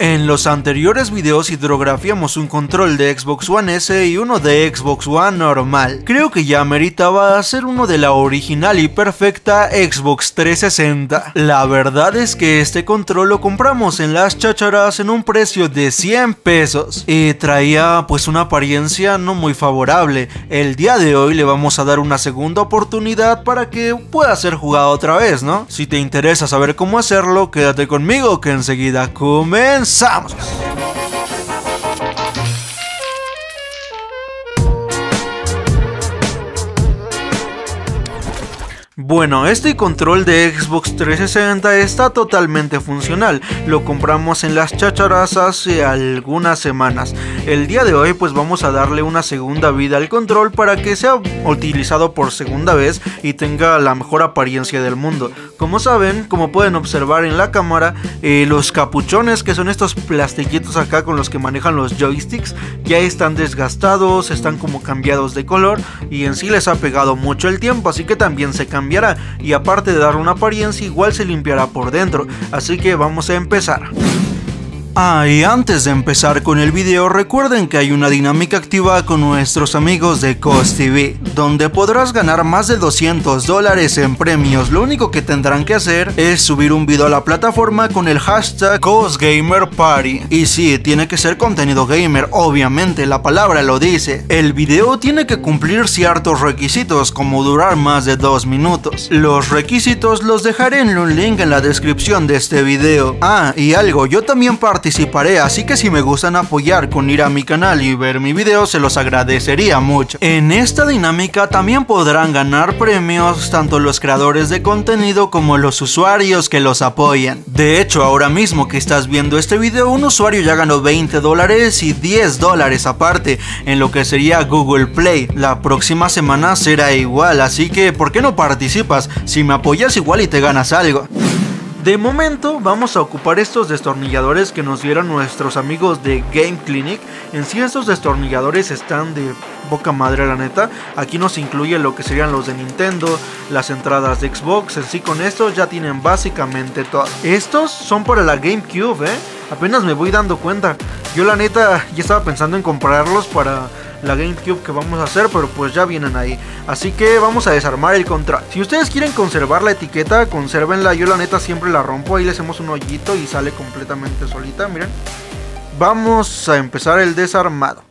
En los anteriores videos hidrografiamos un control de Xbox One S y uno de Xbox One normal. Creo que ya meritaba hacer uno de la original y perfecta Xbox 360. La verdad es que este control lo compramos en las chacharas en un precio de 100 pesos y traía pues una apariencia no muy favorable. El día de hoy le vamos a dar una segunda oportunidad para que pueda ser jugado otra vez, ¿no? Si te interesa saber cómo hacerlo, quédate conmigo que enseguida comenzamos. Comenzamos. Bueno, este control de Xbox 360 está totalmente funcional. Lo compramos en las chacharas hace algunas semanas. El día de hoy pues vamos a darle una segunda vida al control para que sea utilizado por segunda vez y tenga la mejor apariencia del mundo. Como saben, como pueden observar en la cámara, eh, los capuchones que son estos plastiquitos acá con los que manejan los joysticks ya están desgastados, están como cambiados de color y en sí les ha pegado mucho el tiempo, así que también se y aparte de dar una apariencia igual se limpiará por dentro, así que vamos a empezar. Ah, y antes de empezar con el video, recuerden que hay una dinámica activa con nuestros amigos de Cost TV, donde podrás ganar más de 200 dólares en premios. Lo único que tendrán que hacer es subir un video a la plataforma con el hashtag CostGamerParty. Y sí, tiene que ser contenido gamer, obviamente, la palabra lo dice. El video tiene que cumplir ciertos requisitos, como durar más de 2 minutos. Los requisitos los dejaré en un link en la descripción de este video. Ah, y algo, yo también participo participaré, así que si me gustan apoyar con ir a mi canal y ver mi video, se los agradecería mucho. En esta dinámica también podrán ganar premios tanto los creadores de contenido como los usuarios que los apoyan. De hecho, ahora mismo que estás viendo este video, un usuario ya ganó 20 dólares y 10 dólares aparte en lo que sería Google Play. La próxima semana será igual, así que ¿por qué no participas? Si me apoyas igual y te ganas algo. De momento vamos a ocupar estos destornilladores que nos dieron nuestros amigos de Game Clinic. En sí estos destornilladores están de boca madre la neta. Aquí nos incluye lo que serían los de Nintendo, las entradas de Xbox. En sí con estos ya tienen básicamente todo. Estos son para la GameCube, ¿eh? Apenas me voy dando cuenta. Yo la neta ya estaba pensando en comprarlos para la GameCube que vamos a hacer, pero pues ya vienen ahí. Así que vamos a desarmar el control. Si ustedes quieren conservar la etiqueta, consérvenla. Yo la neta siempre la rompo. Ahí le hacemos un hoyito y sale completamente solita, miren. Vamos a empezar el desarmado.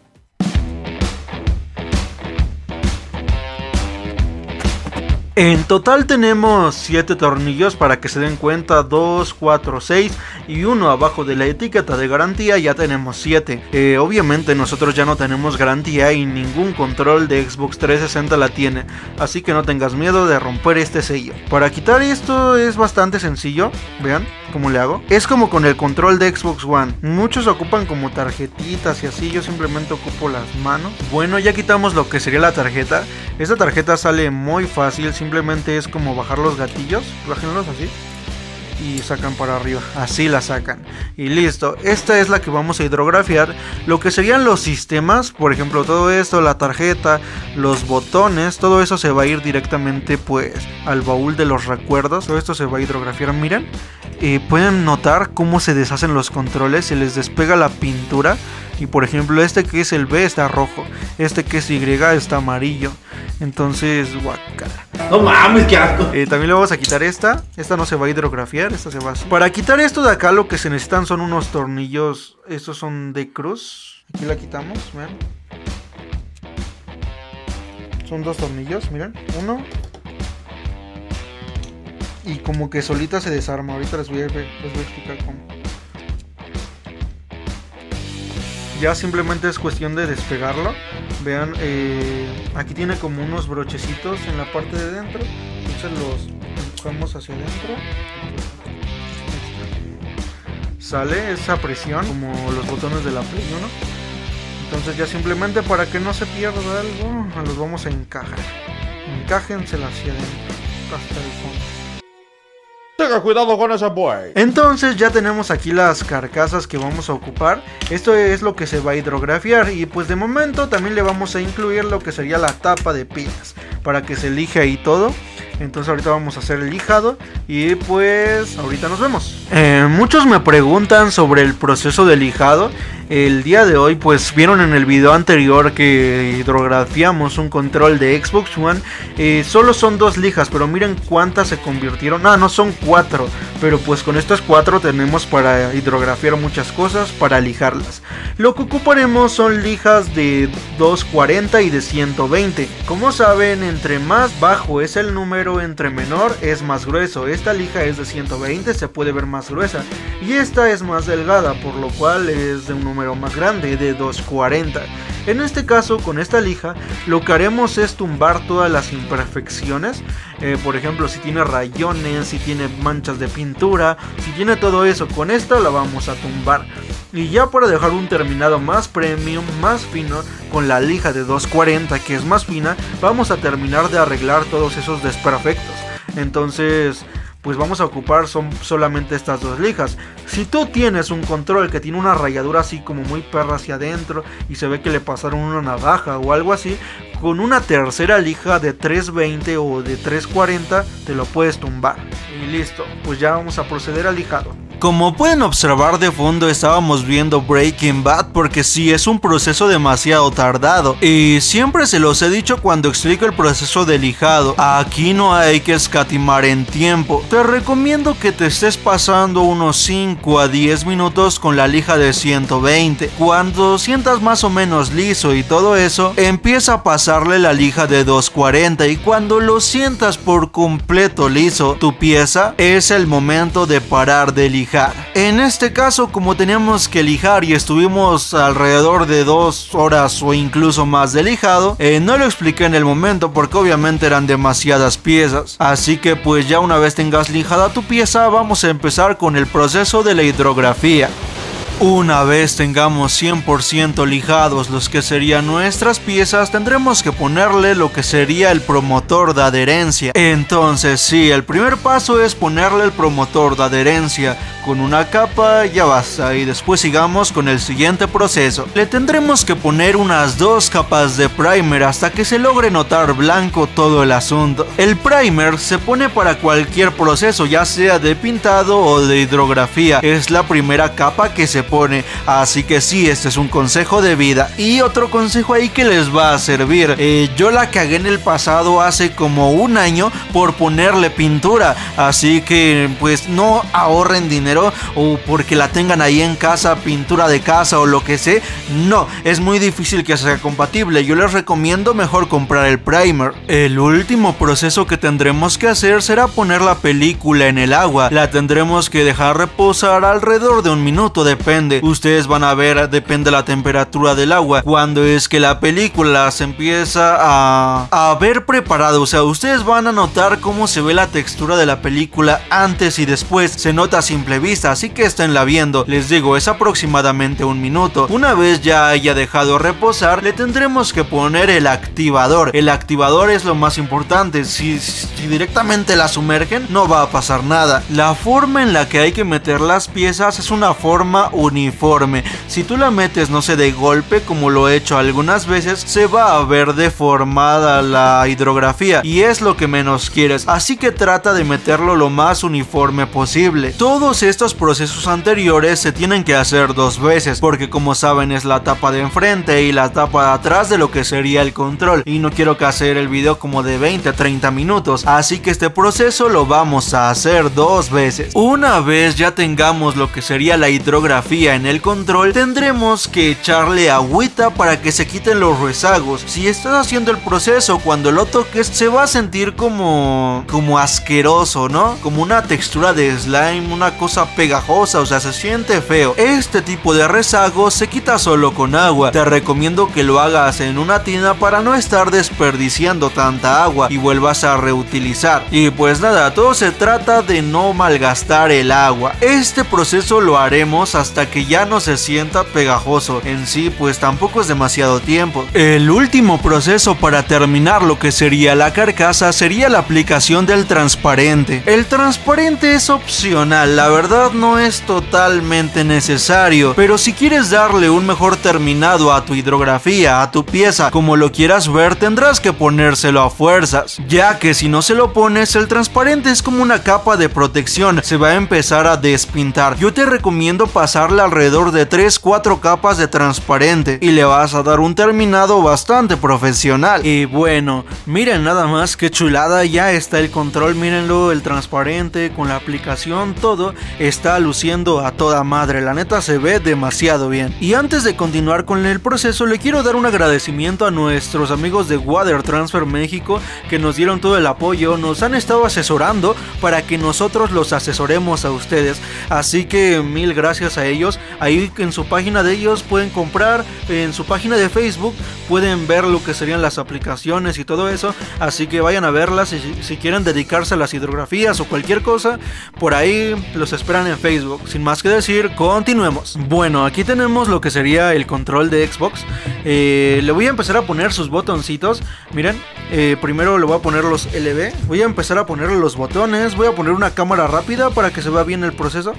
En total tenemos 7 tornillos para que se den cuenta, 2, 4, 6 y uno abajo de la etiqueta de garantía ya tenemos 7. Eh, obviamente nosotros ya no tenemos garantía y ningún control de Xbox 360 la tiene, así que no tengas miedo de romper este sello. Para quitar esto es bastante sencillo, vean cómo le hago. Es como con el control de Xbox One, muchos ocupan como tarjetitas y así, yo simplemente ocupo las manos. Bueno, ya quitamos lo que sería la tarjeta, esta tarjeta sale muy fácil, simplemente es como bajar los gatillos, bájenlos así y sacan para arriba, así la sacan. Y listo, esta es la que vamos a hidrografiar, lo que serían los sistemas, por ejemplo todo esto, la tarjeta, los botones, todo eso se va a ir directamente pues al baúl de los recuerdos, todo esto se va a hidrografiar, miren, y pueden notar cómo se deshacen los controles, se les despega la pintura y por ejemplo este que es el B está rojo, este que es Y está amarillo. Entonces, guacala. No mames, qué asco. Eh, también le vamos a quitar esta. Esta no se va a hidrografiar, esta se va así. Para quitar esto de acá lo que se necesitan son unos tornillos. Estos son de cruz. Aquí la quitamos, miren. Son dos tornillos, miren. Uno. Y como que solita se desarma. Ahorita les voy a, les voy a explicar cómo. Ya simplemente es cuestión de despegarlo. Vean, eh, aquí tiene como unos brochecitos en la parte de dentro. Entonces los empujamos hacia adentro. Sale esa presión como los botones de la Play ¿no? Entonces ya simplemente para que no se pierda algo, los vamos a encajar. Encájensela hacia adentro, hasta el fondo. Tenga cuidado con ese boy. Entonces ya tenemos aquí las carcasas que vamos a ocupar. Esto es lo que se va a hidrografiar. Y pues de momento también le vamos a incluir lo que sería la tapa de pilas. Para que se elige ahí todo. Entonces ahorita vamos a hacer el lijado y pues ahorita nos vemos. Eh, muchos me preguntan sobre el proceso de lijado. El día de hoy pues vieron en el video anterior que hidrografiamos un control de Xbox One. Eh, solo son dos lijas, pero miren cuántas se convirtieron. Ah, no, son cuatro. Pero pues con estas cuatro tenemos para hidrografiar muchas cosas, para lijarlas. Lo que ocuparemos son lijas de 240 y de 120. Como saben, entre más bajo es el número, entre menor es más grueso. Esta lija es de 120, se puede ver más gruesa. Y esta es más delgada, por lo cual es de un número más grande de 240. En este caso, con esta lija, lo que haremos es tumbar todas las imperfecciones. Eh, por ejemplo, si tiene rayones, si tiene manchas de pintura, si tiene todo eso, con esta la vamos a tumbar. Y ya para dejar un terminado más premium, más fino, con la lija de 240 que es más fina, vamos a terminar de arreglar todos esos desperfectos. Entonces, pues vamos a ocupar son solamente estas dos lijas. Si tú tienes un control que tiene una rayadura así como muy perra hacia adentro y se ve que le pasaron una navaja o algo así, con una tercera lija de 320 o de 340 te lo puedes tumbar. Y listo, pues ya vamos a proceder al lijado. Como pueden observar de fondo estábamos viendo Breaking Bad porque sí es un proceso demasiado tardado. Y siempre se los he dicho cuando explico el proceso de lijado, aquí no hay que escatimar en tiempo, te recomiendo que te estés pasando unos 5 a 10 minutos con la lija de 120, cuando sientas más o menos liso y todo eso, empieza a pasarle la lija de 240 y cuando lo sientas por completo liso tu pieza es el momento de parar de en este caso, como teníamos que lijar y estuvimos alrededor de dos horas o incluso más de lijado, eh, no lo expliqué en el momento porque obviamente eran demasiadas piezas. Así que pues ya una vez tengas lijada tu pieza, vamos a empezar con el proceso de la hidrografía. Una vez tengamos 100% lijados los que serían nuestras piezas, tendremos que ponerle lo que sería el promotor de adherencia. Entonces sí, el primer paso es ponerle el promotor de adherencia. Con una capa ya basta y después sigamos con el siguiente proceso. Le tendremos que poner unas dos capas de primer hasta que se logre notar blanco todo el asunto. El primer se pone para cualquier proceso, ya sea de pintado o de hidrografía. Es la primera capa que se pone. Así que sí, este es un consejo de vida. Y otro consejo ahí que les va a servir. Eh, yo la cagué en el pasado hace como un año por ponerle pintura. Así que pues no ahorren dinero o porque la tengan ahí en casa, pintura de casa o lo que sea. No, es muy difícil que sea compatible. Yo les recomiendo mejor comprar el primer. El último proceso que tendremos que hacer será poner la película en el agua. La tendremos que dejar reposar alrededor de un minuto, depende Ustedes van a ver, depende la temperatura del agua, cuando es que la película se empieza a, a ver preparada. O sea, ustedes van a notar cómo se ve la textura de la película antes y después. Se nota a simple vista, así que esténla viendo. Les digo, es aproximadamente un minuto. Una vez ya haya dejado reposar, le tendremos que poner el activador. El activador es lo más importante. Si, si directamente la sumergen, no va a pasar nada. La forma en la que hay que meter las piezas es una forma uniforme. Si tú la metes, no sé, de golpe, como lo he hecho algunas veces, se va a ver deformada la hidrografía y es lo que menos quieres. Así que trata de meterlo lo más uniforme posible. Todos estos procesos anteriores se tienen que hacer dos veces, porque como saben es la tapa de enfrente y la tapa de atrás de lo que sería el control. Y no quiero que hacer el video como de 20 a 30 minutos, así que este proceso lo vamos a hacer dos veces. Una vez ya tengamos lo que sería la hidrografía en el control, tendremos que echarle agüita para que se quiten los rezagos. Si estás haciendo el proceso, cuando lo toques, se va a sentir como, como asqueroso, ¿no? Como una textura de slime, una cosa pegajosa, o sea, se siente feo. Este tipo de rezagos se quita solo con agua. Te recomiendo que lo hagas en una tina para no estar desperdiciando tanta agua y vuelvas a reutilizar. Y pues nada, todo se trata de no malgastar el agua. Este proceso lo haremos hasta que ya no se sienta pegajoso. En sí, pues tampoco es demasiado tiempo. El último proceso para terminar lo que sería la carcasa sería la aplicación del transparente. El transparente es opcional, la verdad no es totalmente necesario, pero si quieres darle un mejor terminado a tu hidrografía, a tu pieza, como lo quieras ver, tendrás que ponérselo a fuerzas, ya que si no se lo pones, el transparente es como una capa de protección, se va a empezar a despintar. Yo te recomiendo alrededor de 3-4 capas de transparente y le vas a dar un terminado bastante profesional. Y bueno, miren nada más que chulada, ya está el control, mírenlo, el transparente con la aplicación, todo está luciendo a toda madre, la neta se ve demasiado bien. Y antes de continuar con el proceso, le quiero dar un agradecimiento a nuestros amigos de Water Transfer México que nos dieron todo el apoyo, nos han estado asesorando para que nosotros los asesoremos a ustedes. Así que mil gracias a ellos. Ahí en su página de ellos pueden comprar, en su página de Facebook pueden ver lo que serían las aplicaciones y todo eso. Así que vayan a verlas si, quieren dedicarse a las hidrografías o cualquier cosa. Por ahí los esperan en Facebook. Sin más que decir, continuemos. Bueno, aquí tenemos lo que sería el control de Xbox. Eh, le voy a empezar a poner sus botoncitos. Miren, eh, primero le voy a poner los LB. Voy a empezar a ponerle los botones. Voy a poner una cámara rápida para que se vea bien el proceso.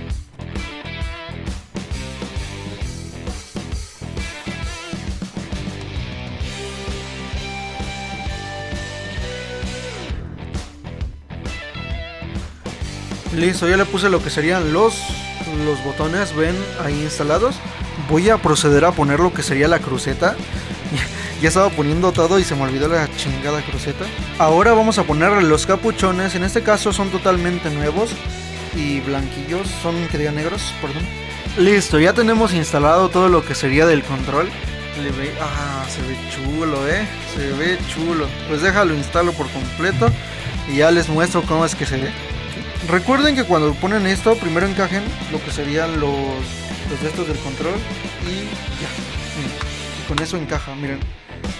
Listo, ya le puse lo que serían los, los botones, ven ahí instalados. Voy a proceder a poner lo que sería la cruceta. Ya estaba poniendo todo y se me olvidó la chingada cruceta. Ahora vamos a poner los capuchones. En este caso son totalmente nuevos y blanquillos. Son que digan negros, perdón. Listo, ya tenemos instalado todo lo que sería del control. Le ve, ah, se ve chulo, eh. Se ve chulo. Pues déjalo instalo por completo y ya les muestro cómo es que se ve. Recuerden que cuando ponen esto, primero encajen lo que serían los, los de del control y ya. Miren, con eso encaja, miren.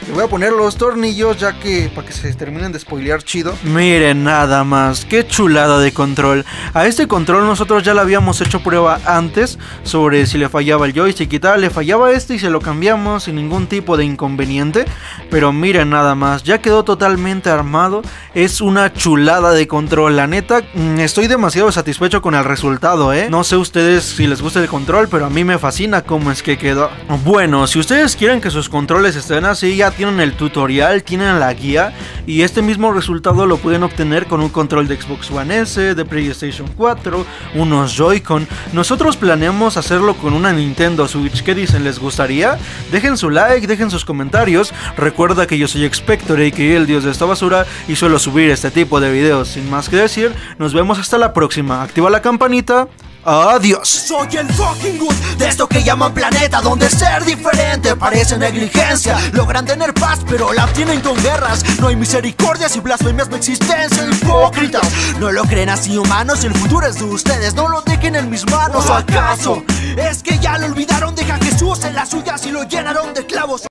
Le voy a poner los tornillos ya que para que se terminen de spoilear chido. Miren nada más, qué chulada de control. A este control nosotros ya le habíamos hecho prueba antes sobre si le fallaba el joystick y tal. Le fallaba este y se lo cambiamos sin ningún tipo de inconveniente. Pero miren nada más, ya quedó totalmente armado. Es una chulada de control. La neta, mm, estoy demasiado satisfecho con el resultado, ¿eh? No sé ustedes si les gusta el control, pero a mí me fascina cómo es que quedó. Bueno, si ustedes quieren que sus controles estén así, ya tienen el tutorial, tienen la guía y este mismo resultado lo pueden obtener con un control de Xbox One S, de PlayStation 4, unos Joy-Con. Nosotros planeamos hacerlo con una Nintendo Switch. ¿Qué dicen? ¿Les gustaría? Dejen su like, dejen sus comentarios. Recuerda que yo soy Expector y que el dios de esta basura y suelo subir este tipo de videos. Sin más que decir, nos vemos hasta la próxima. Activa la campanita. Adiós. Soy el fucking good de esto que llaman planeta, donde ser diferente parece negligencia. Logran tener paz, pero la tienen con guerras. No hay misericordia si blasfemias mi existencia. Hipócritas, no lo creen así humanos. El futuro es de ustedes, no lo dejen en mis manos. ¿O acaso es que ya lo olvidaron? Deja Jesús en las suyas y lo llenaron de clavos.